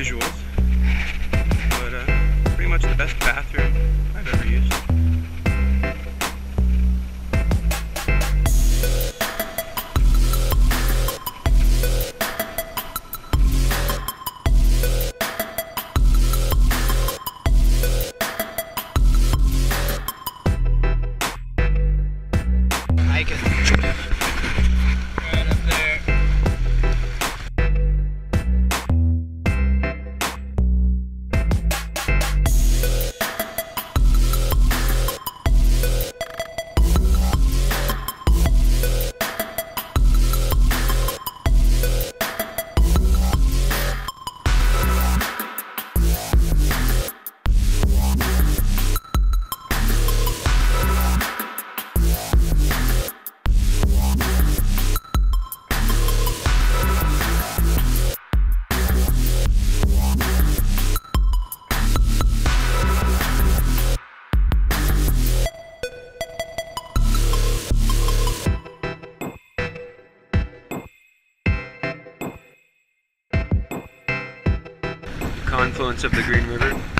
Beijo, ovo. Confluence of the Green River.